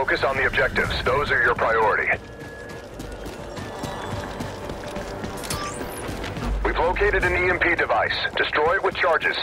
focus on the objectives. Those are your priority. We've located an EMP device. Destroy it with charges.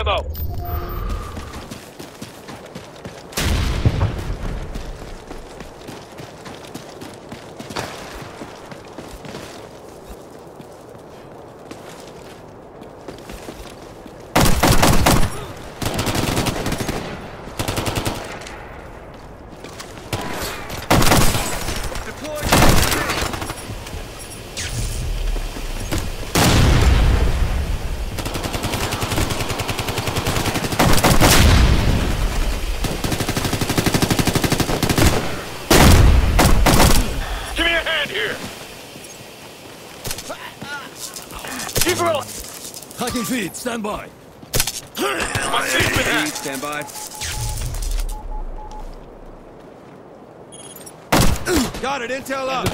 Ammo. Give me a hand here. Keep rolling. Hacking feed, stand by. My seat's been hacked. Stand by. Got it, intel up.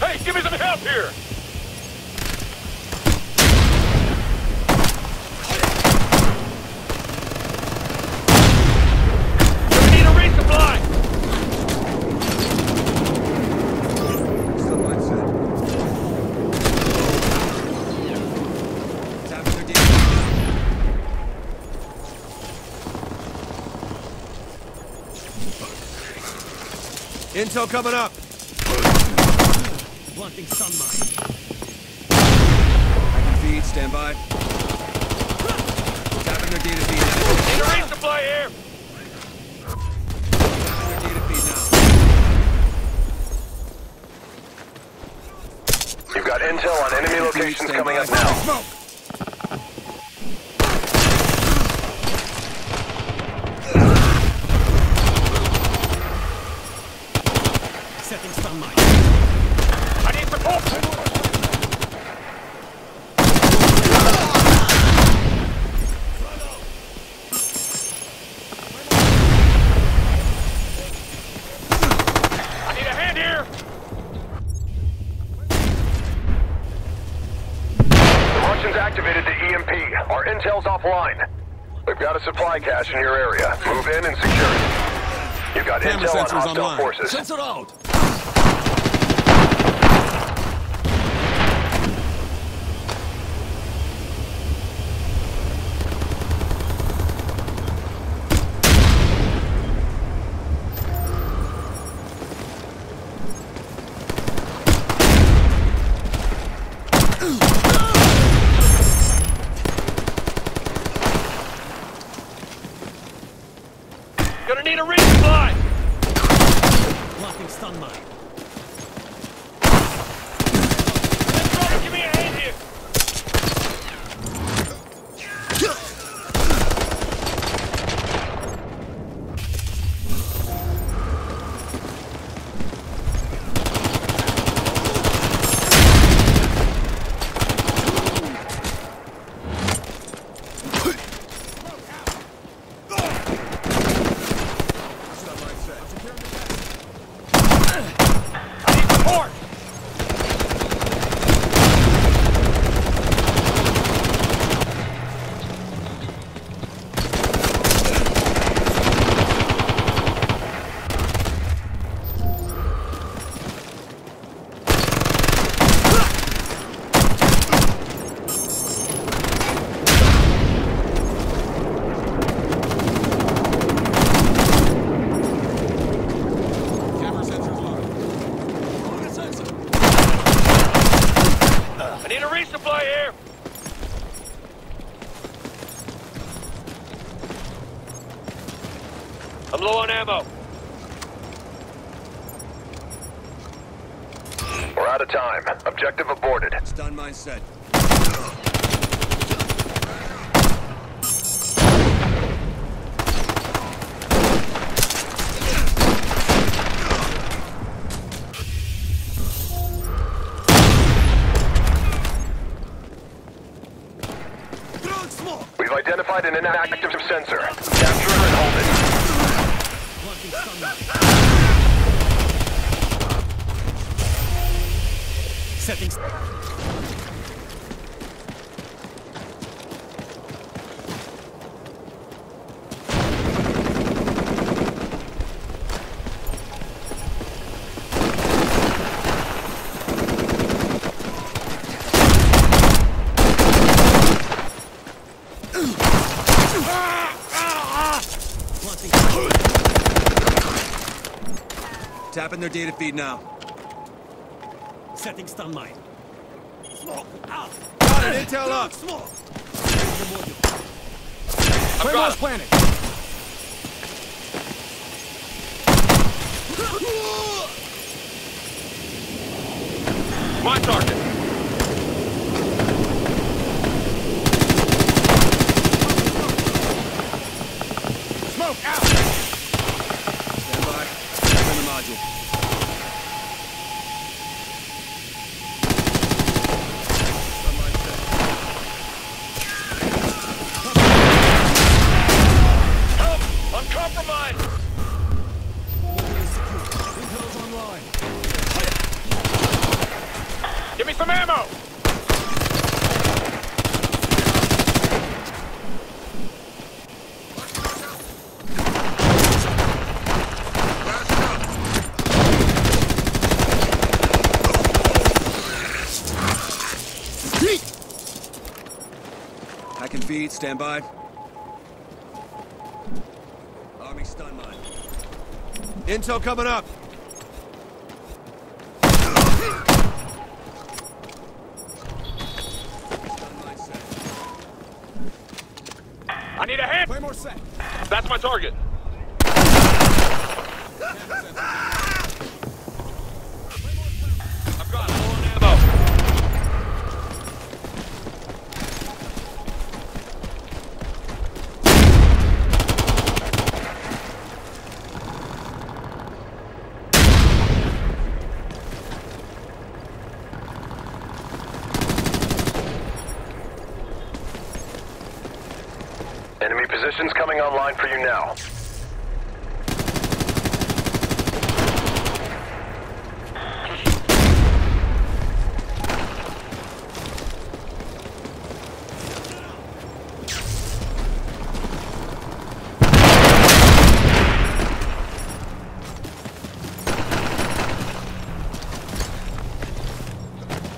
Hey, give me some help here. We need a resupply. Stuff like that. Tap for deep. Intel coming up. Planting stun mine. Hacking feed, stand by. Tapping their data feed now. Need a resupply here. Tapping their data feed now. You've got intel on enemy locations coming up now. Smoke. Setting stun mine. I need support. I need a hand here. The Russians activated the EMP. Our intel's offline. We've got a supply cache in your area. Move in and secure it. You've got Camera intel on hostile online. forces. Sensor out. Low on ammo. We're out of time. Objective aborted. Stun mine set. We've identified an inactive sensor. Capture and hold it. Stun mine. Setting. Planting. Tapping their data feed now. Setting stun mine. Smoke. Out. Got it. Intel Throwing up. smoke. I've got him. planted. My target. Smoke out. Stand by. Open the module. Stun mine set. Help! I'm compromised! Intel's online. Give me some ammo! I can feed. Stand by. Army stun mine. Intel coming up. Stun mine set. I need a hand! Play more set. That's my target. I've got low on ammo. Positions coming online for you now.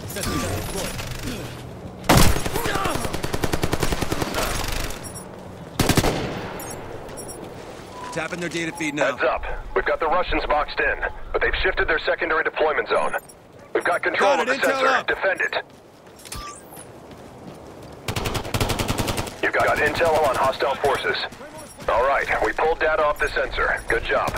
Setting deployed. Tapping their data feed now. Heads up. We've got the Russians boxed in, but they've shifted their secondary deployment zone. We've got control Got of the sensor. up. Defend it. You've got intel on hostile forces. All right, we pulled data off the sensor. Good job.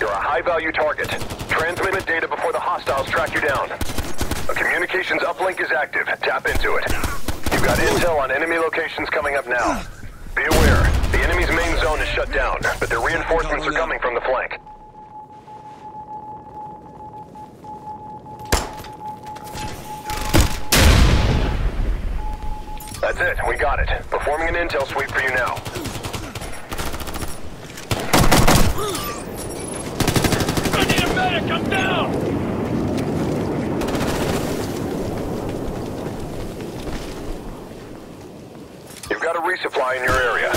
You're a high-value target. Transmit data before the hostiles track you down. A communications uplink is active. Tap into it. You've got intel on enemy locations coming up now. Be aware, the enemy's main zone is shut down, but their reinforcements are coming from the flank. That's it, we got it. Performing an intel sweep for you now. I need a medic! I'm down! You've got a resupply in your area.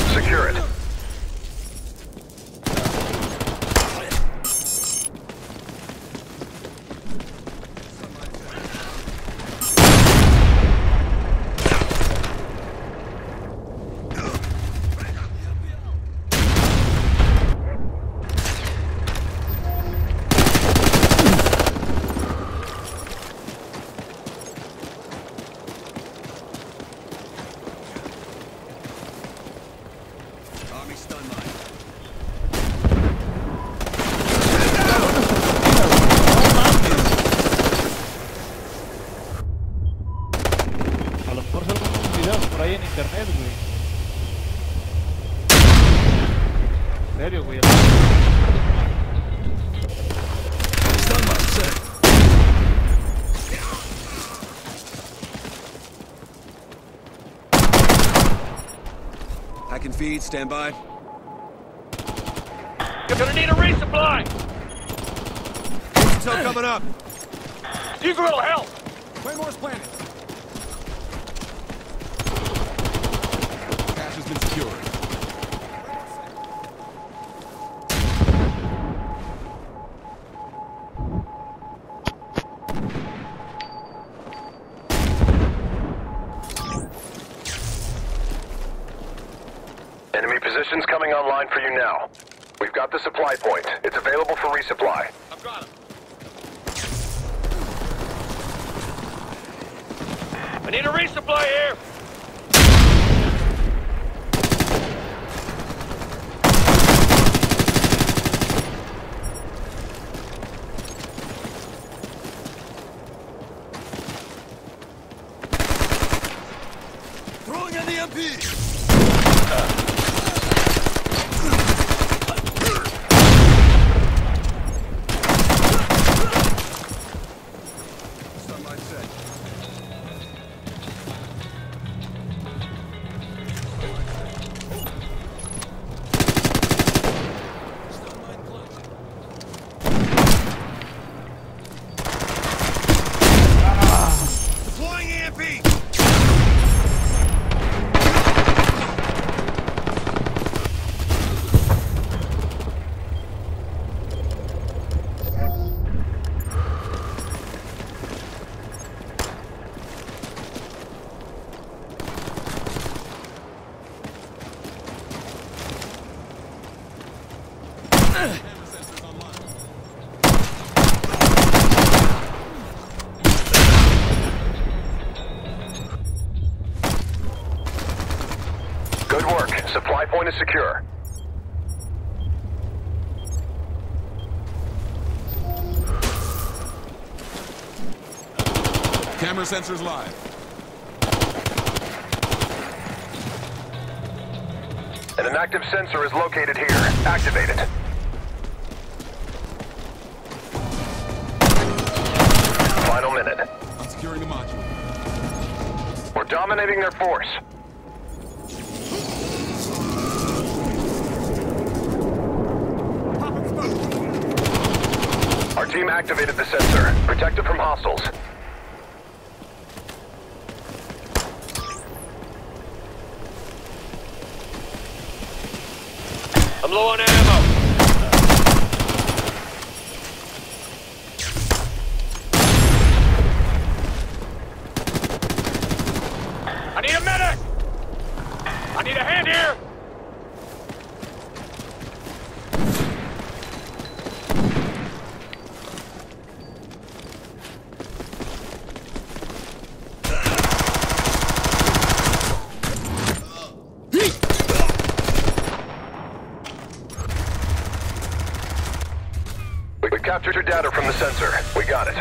En serio, güey. Stun mine set. I can feed. Stand by. You're gonna need a resupply! Intel coming up. Use a little help! Claymore's planted. Cache has been secured. Enemy positions coming online for you now. The supply point. It's available for resupply. I've got him. I need a resupply here! Camera sensors live. And an active sensor is located here. Activate it. Final minute. I'm securing the module. We're dominating their force. Our team activated the sensor. Protect it from hostiles. Low on ammo. I need a medic! I need a hand here! We we captured your data from the sensor. We got it.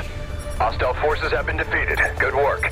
Hostile forces have been defeated. Good work.